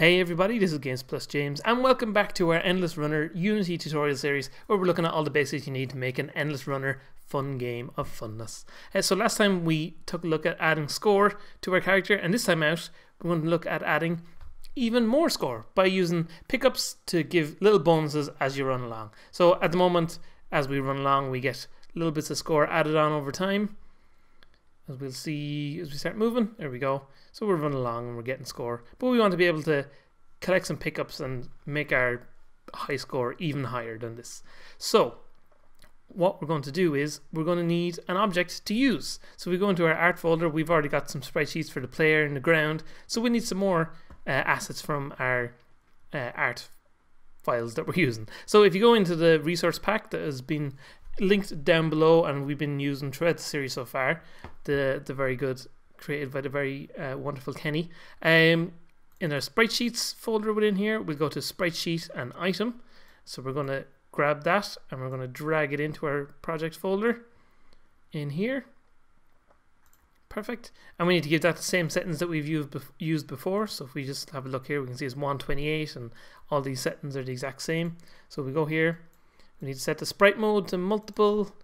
Hey everybody, this is Games Plus James, and welcome back to our Endless Runner Unity tutorial series, where we're looking at all the basics you need to make an Endless Runner fun game of funness. Uh, so last time we took a look at adding score to our character, and this time out we're going to look at adding even more score by using pickups to give little bonuses as you run along. So at the moment, as we run along, we get little bits of score added on over time. As we'll see as we start moving, there we go. So we're running along and we're getting score. But we want to be able to collect some pickups and make our high score even higher than this. So what we're going to do is we're going to need an object to use. So we go into our art folder, we've already got some sprite sheets for the player and the ground. So we need some more uh, assets from our uh, art files that we're using. So if you go into the resource pack that has been linked down below and we've been using throughout the series so far, the, the very good created by the very uh, wonderful Kenney. Um, in our sprite sheets folder within here, we'll go to sprite sheet and item. So we're going to grab that and we're going to drag it into our project folder in here. Perfect. And we need to give that the same settings that we've used, used before. So if we just have a look here, we can see it's 128 and all these settings are the exact same. So we go here, we need to set the sprite mode to multiple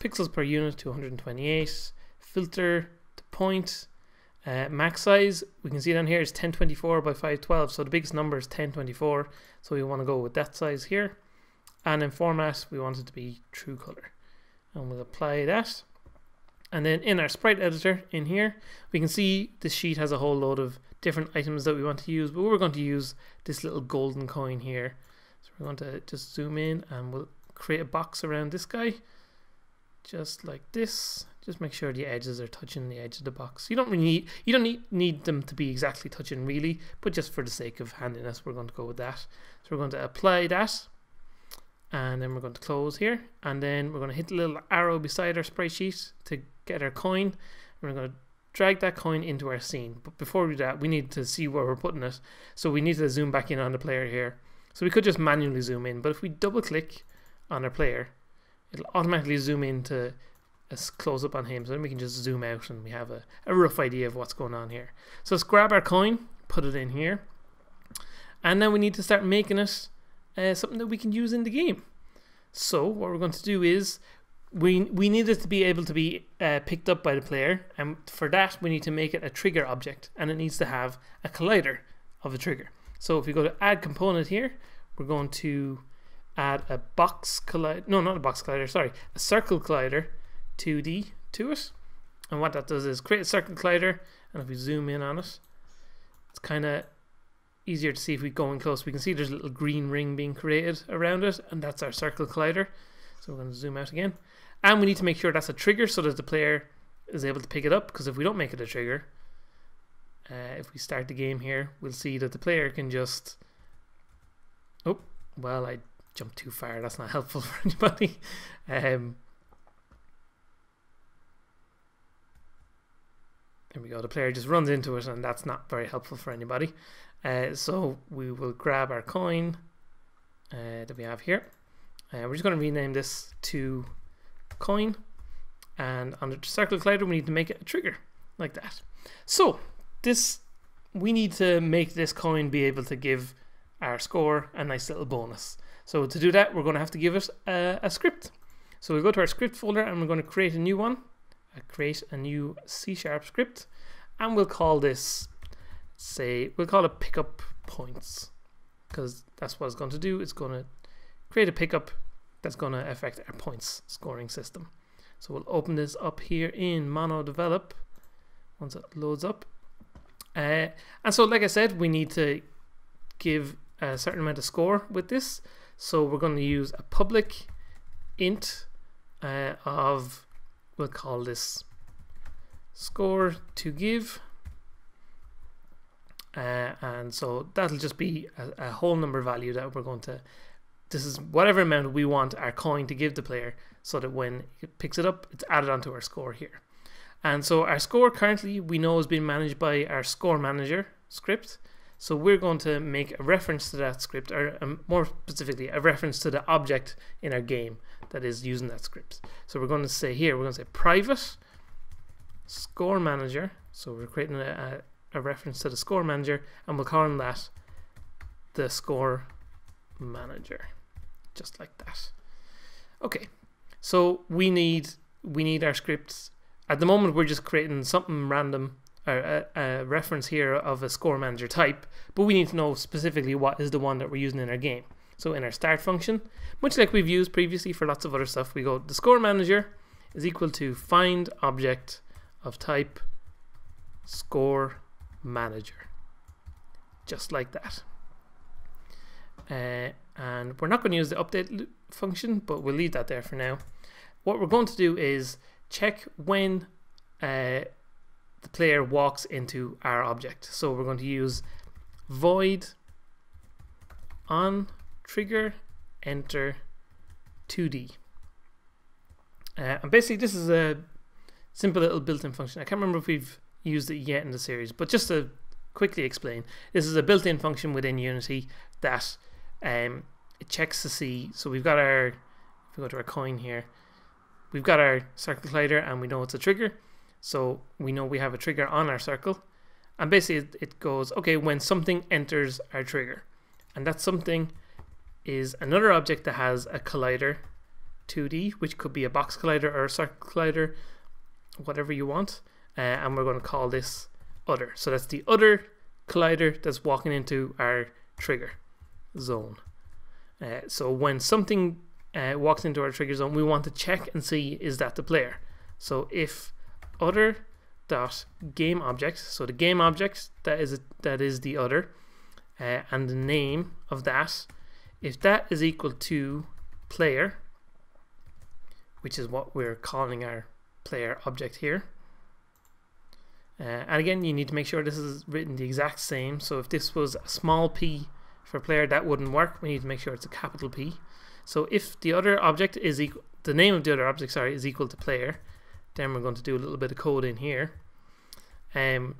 pixels per unit to 128, filter to point, uh, max size, we can see down here is 1024 by 512, so the biggest number is 1024, so we want to go with that size here. And in format, we want it to be true color. And we'll apply that. And then in our sprite editor in here, we can see the sheet has a whole load of different items that we want to use, but we're going to use this little golden coin here. So we're going to just zoom in and we'll create a box around this guy, just like this. Just make sure the edges are touching the edge of the box. You don't really need, you don't need, need them to be exactly touching really, but just for the sake of handiness, we're going to go with that. So we're going to apply that and then we're going to close here and then we're going to hit the little arrow beside our sprite sheet to get our coin we're going to drag that coin into our scene but before we do that we need to see where we're putting it so we need to zoom back in on the player here so we could just manually zoom in but if we double click on our player it'll automatically zoom into a close up on him so then we can just zoom out and we have a, a rough idea of what's going on here so let's grab our coin put it in here and then we need to start making it uh, something that we can use in the game. So what we're going to do is we we need it to be able to be uh, picked up by the player, and for that we need to make it a trigger object, and it needs to have a collider of a trigger. So if we go to add component here, we're going to add a box collider. No, not a box collider. Sorry, a circle collider 2D to it. And what that does is create a circle collider, and if we zoom in on it, it's kind of easier to see if we go in close. We can see there's a little green ring being created around it, and that's our circle collider. So we're going to zoom out again. And we need to make sure that's a trigger so that the player is able to pick it up, because if we don't make it a trigger, uh, if we start the game here, we'll see that the player can just... Oh, well, I jumped too far. That's not helpful for anybody. Um, there we go. The player just runs into it, and that's not very helpful for anybody. Uh, so we will grab our coin uh, that we have here. Uh, we're just going to rename this to coin. And on the circle collider, we need to make it a trigger like that. So this, we need to make this coin be able to give our score a nice little bonus. So to do that, we're going to have to give us a, a script. So we go to our script folder and we're going to create a new one. Uh, create a new C sharp script. And we'll call this say we'll call it pickup points because that's what it's going to do. It's going to create a pickup that's going to affect our points scoring system. So we'll open this up here in MonoDevelop once it loads up. Uh, and so, like I said, we need to give a certain amount of score with this. So we're going to use a public int uh, of, we'll call this score to give. Uh, and so that'll just be a, a, whole number value that we're going to this is whatever amount we want our coin to give the player so that when it picks it up it's added onto our score here. And so our score currently we know is being managed by our score manager script so we're going to make a reference to that script or um, more specifically a reference to the object in our game that is using that script so we're going to say here we're going to say private score manager so we're creating a, a a reference to the score manager and we'll call that the score manager, just like that. Okay, so we need we need our scripts. At the moment, we're just creating something random, a, a reference here of a score manager type, but we need to know specifically what is the one that we're using in our game. So in our start function, much like we've used previously for lots of other stuff, we go the score manager is equal to find object of type score manager. Just like that. Uh, and we're not going to use the update function, but we'll leave that there for now. What we're going to do is check when uh, the player walks into our object. So we're going to use void on trigger enter 2D. Uh, and basically, this is a simple little built-in function. I can't remember if we've used it yet in the series, but just to quickly explain, this is a built-in function within Unity that um, it checks to see. So we've got our, if we go to our coin here, we've got our circle collider and we know it's a trigger. So we know we have a trigger on our circle. And basically it goes, okay, when something enters our trigger. And that something is another object that has a collider 2D, which could be a box collider or a circle collider, whatever you want. Uh, and we're going to call this other. So that's the other collider that's walking into our trigger zone. Uh, so when something uh, walks into our trigger zone, we want to check and see is that the player. So if other dot game object, so the game object that is that is the other, uh, and the name of that, if that is equal to player, which is what we're calling our player object here. Uh, and again, you need to make sure this is written the exact same. So if this was a small p for player, that wouldn't work. We need to make sure it's a capital P. So if the other object is equal, the name of the other object, sorry, is equal to player, then we're going to do a little bit of code in here. Um,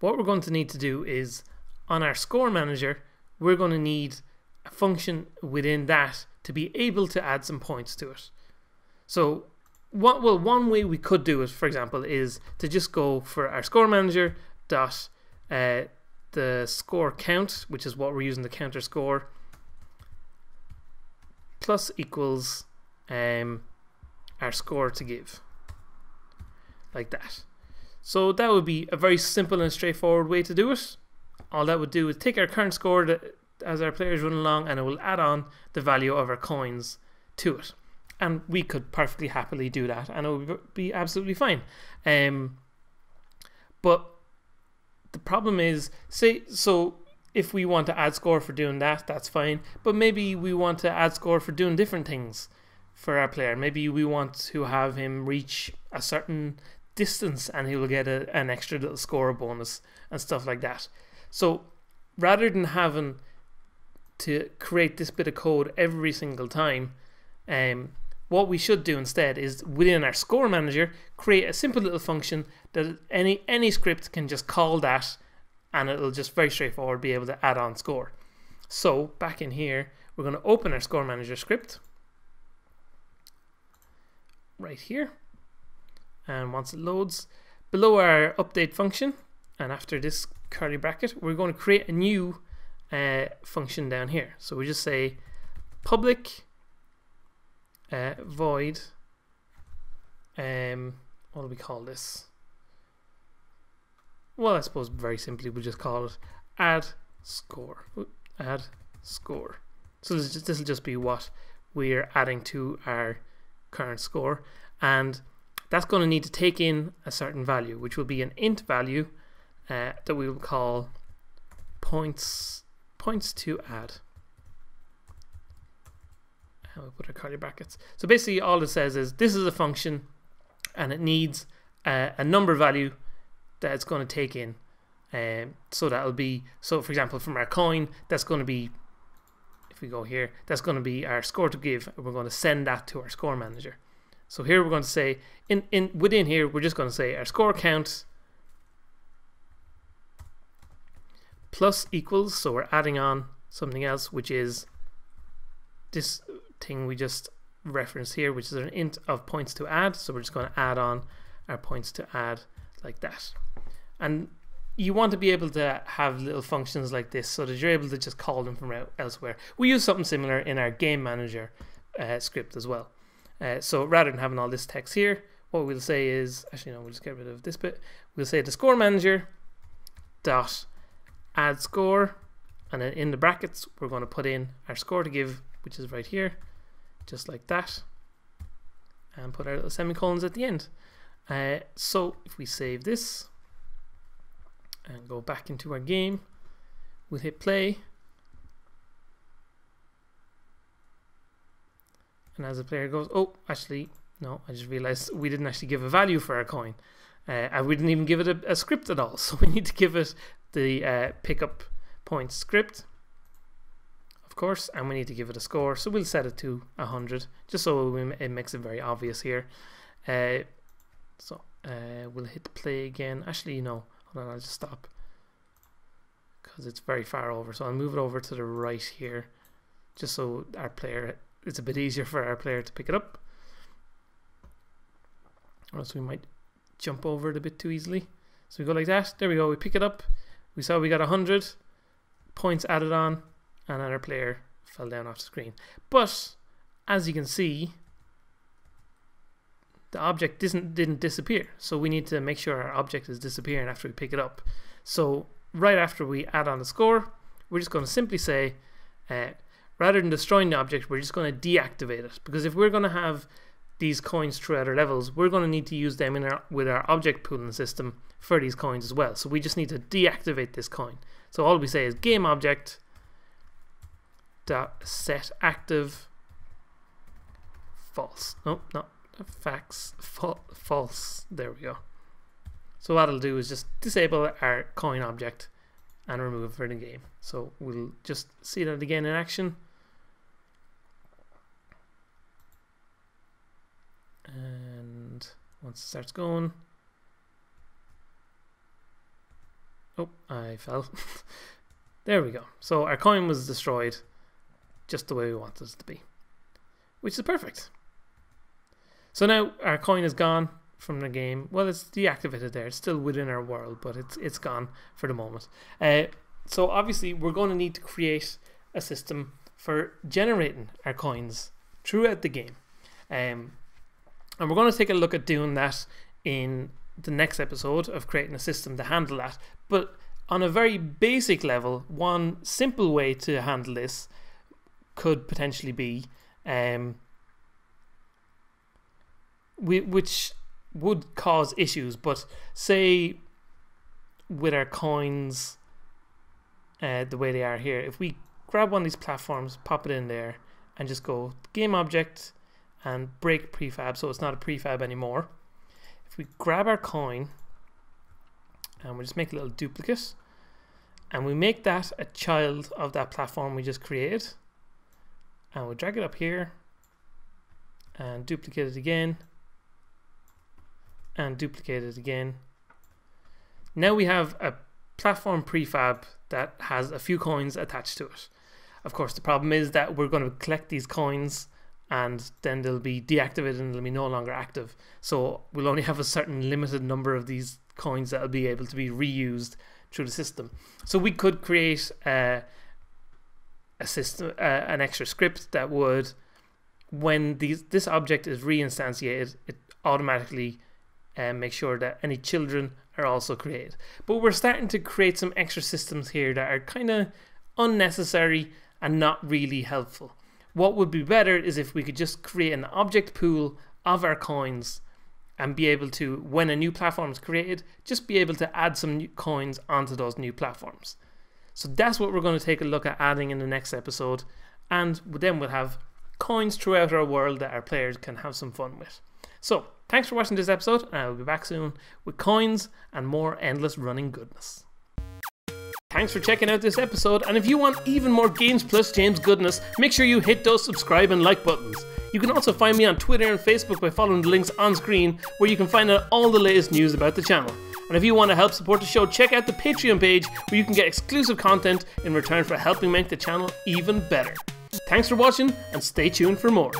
what we're going to need to do is on our score manager, we're going to need a function within that to be able to add some points to it. So what well one way we could do it, for example, is to just go for our score manager dot uh, the score count, which is what we're using the counter score, plus equals um, our score to give, like that. So that would be a very simple and straightforward way to do it. All that would do is take our current score that, as our players run along and it will add on the value of our coins to it. And we could perfectly happily do that and it would be absolutely fine. Um, but the problem is, say, so if we want to add score for doing that, that's fine. But maybe we want to add score for doing different things for our player. Maybe we want to have him reach a certain distance and he will get a, an extra little score bonus and stuff like that. So rather than having to create this bit of code every single time, um, what we should do instead is within our score manager create a simple little function that any any script can just call that and it'll just very straightforward be able to add on score so back in here we're going to open our score manager script right here. And once it loads below our update function and after this curly bracket we're going to create a new uh, function down here. So we just say public uh, void um, what do we call this? Well I suppose very simply we'll just call it add score. Add score. So this will just be what we're adding to our current score and that's going to need to take in a certain value which will be an int value uh, that we will call points points to add I'll put our curly brackets. So basically all it says is this is a function and it needs uh, a number value that it's going to take in. Um, so that'll be, so for example, from our coin, that's going to be, if we go here, that's going to be our score to give. And we're going to send that to our score manager. So here we're going to say, in, in within here, we're just going to say our score count plus equals, so we're adding on something else, which is this thing we just referenced here, which is an int of points to add. So we're just going to add on our points to add like that. And you want to be able to have little functions like this so that you're able to just call them from elsewhere. We use something similar in our game manager uh, script as well. Uh, so rather than having all this text here, what we'll say is actually no, we'll just get rid of this bit. We'll say the score manager dot add score, and then in the brackets we're going to put in our score to give, which is right here, just like that, and put our little semicolons at the end. Uh, so if we save this and go back into our game. We'll hit play. And as the player goes, oh, actually, no, I just realized we didn't actually give a value for our coin. Uh, and we didn't even give it a, a, script at all. So we need to give it the uh, pickup point script, of course, and we need to give it a score. So we'll set it to 100, just so we, it makes it very obvious here. Uh, so uh, we'll hit play again. Actually, no, on, I'll just stop because it's very far over. So I'll move it over to the right here, just so our player it's a bit easier for our player to pick it up. Or else we might jump over it a bit too easily. So we go like that. There we go. We pick it up. We saw we got 100 points added on, and our player fell down off the screen. But as you can see, the object didn't didn't disappear. So we need to make sure our object is disappearing after we pick it up. So right after we add on the score, we're just going to simply say, uh, rather than destroying the object, we're just going to deactivate it. Because if we're going to have these coins throughout our levels, we're going to need to use them in our, with our object pooling system for these coins as well. So we just need to deactivate this coin. So all we say is game object dot set active false. No, not facts false. There we go. So what I'll do is just disable our coin object and remove it from the game. So we'll just see that again in action. And once it starts going, oh, I fell. there we go. So our coin was destroyed just the way we wanted it to be, which is perfect. So now our coin is gone from the game. Well, it's deactivated there. It's still within our world, but it's it's gone for the moment. Uh, so obviously, we're going to need to create a system for generating our coins throughout the game, um, and we're going to take a look at doing that in the next episode of creating a system to handle that. But on a very basic level, one simple way to handle this could potentially be, um, which would cause issues. But say with our coins, uh, the way they are here, if we grab one of these platforms, pop it in there, and just go game object and break prefab, so it's not a prefab anymore. If we grab our coin and we just make a little duplicate, and we make that a child of that platform we just created, and we drag it up here and duplicate it again and duplicate it again. Now we have a platform prefab that has a few coins attached to it. Of course, the problem is that we're going to collect these coins and then they'll be deactivated and they'll be no longer active. So we'll only have a certain limited number of these coins that will be able to be reused through the system. So we could create a, a system, an extra script that would, when these this object is reinstantiated, it automatically and make sure that any children are also created. But we're starting to create some extra systems here that are kind of unnecessary and not really helpful. What would be better is if we could just create an object pool of our coins and be able to, when a new platform is created, just be able to add some new coins onto those new platforms. So that's what we're going to take a look at adding in the next episode. And then we'll have coins throughout our world that our players can have some fun with. So, thanks for watching this episode, and I will be back soon with coins and more endless running goodness. Thanks for checking out this episode, and if you want even more Games Plus James goodness, make sure you hit those subscribe and like buttons. You can also find me on Twitter and Facebook by following the links on screen, where you can find out all the latest news about the channel. And if you want to help support the show, check out the Patreon page, where you can get exclusive content in return for helping make the channel even better. Thanks for watching, and stay tuned for more.